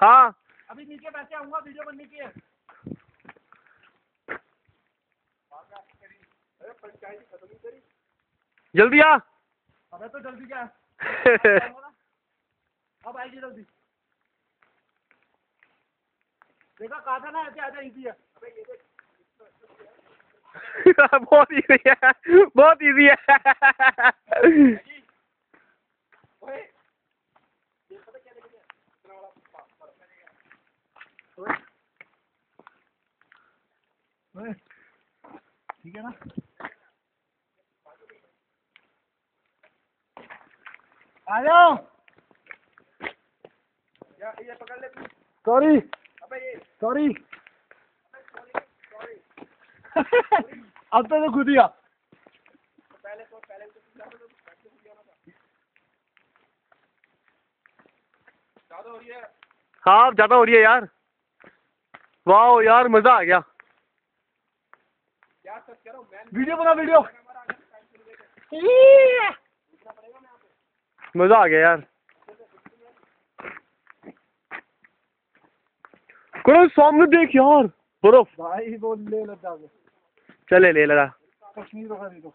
हाँ। अभी नीचे बैठे आऊँगा वीडियो बनने की है जल्दी आ। अबे तो जल्दी क्या? है अब आएगी जल्दी। देखा कहा था ना ऐसे आजा इजी है अबे ये देख। बहुत इजी है बहुत इजी है ओए ये पता क्या लेके गया इतना वाला पर्स लेके गया ओए ओए ठीक है ना आ जाओ या ये पकड़ ले सॉरी अबे ये सॉरी अब तो तो खुद ही आ पहले तो पहले तो ज़्यादा हो रही है हाँ ज़्यादा हो रही है यार। वाह यार मज़ा आ गया। वीडियो बना वीडियो। मज़ा आ गया यार। करो सामने देख यार बर्फ़। भाई वो ले लद्दाख। चले ले लगा कश्मीर होगा नहीं तो।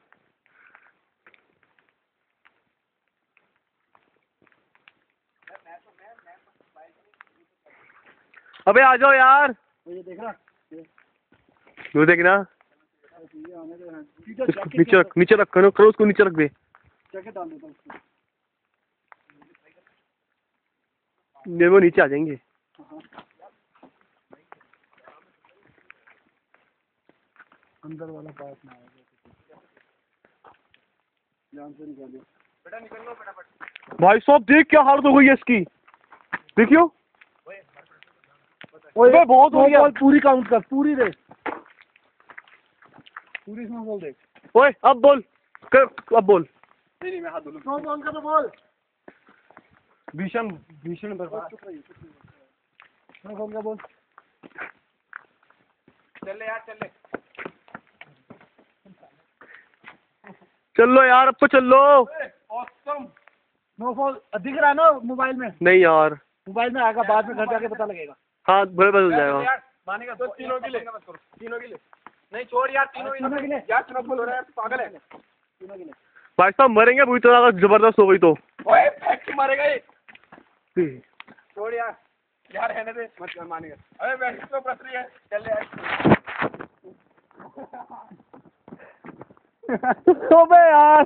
अबे आ जाओ यार। ये देख रहा? देखना इसको नीचे रख नीचे रख करो करो उसको नीचे रख दे जैकेट डाल देता हूँ उसको। वो नीचे आ जाएँगे। अंदर वाला पार्ट ना आएगा ध्यान से बेटा निकल लो फटाफट भाई साहब देख क्या हालत हो गई है इसकी। देखियो। ओए बहुत हो गया। पूरी काउंट कर पूरी दे। पूरी स्नो बॉल देख ओए अब बोल कर अब बोल। नहीं नहीं मैं हाथ धो स्नो बॉल का तो बॉल। भीषण भीषण स्नो बॉल का बॉल। चल ले यार चल। ले चलो यार अब तो चलो। ऑसम स्नोफॉल दिख रहा है ना मोबाइल में? नहीं यार। मोबाइल में आएगा बाद में घर जाके पता लगेगा। हाँ बड़े जाएगा। मानेगा तो तीनों के लिए। तीनों के लिए। नहीं छोड़ यार तीनों तीनों के लिए। यार स्नोफॉल हो रहा है पागल है। तीनों के लिए। भाई साहब मरेंगे बुरी तरह अगर ज़बरदस्त हो गई तो। ओए फेंक के मारेगा ये छोड़ यार। यार रहने दे। मत कर मानेगा अरे बैठ तो बस रही है। चल यार। अबे यार।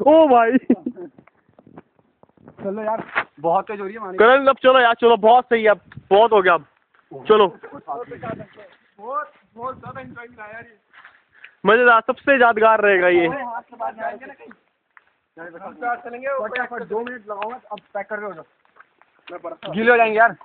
ओ भाई। चलो यार बहुत तेज हो रही है करण अब चलो यार चलो बहुत सही है अब बहुत हो गया अब। चलो। बहुत बहुत ज़्यादा एंजॉय मिला यार ये। मज़ेदार सबसे यादगार रहेगा ये। हाथ के बाद जाएँगे ना कहीं। हम आज चलेंगे। फटाफट दो मिनट लगाऊँगा अब पैक कर रहे हो मैं गीले हो जाएँगे यार।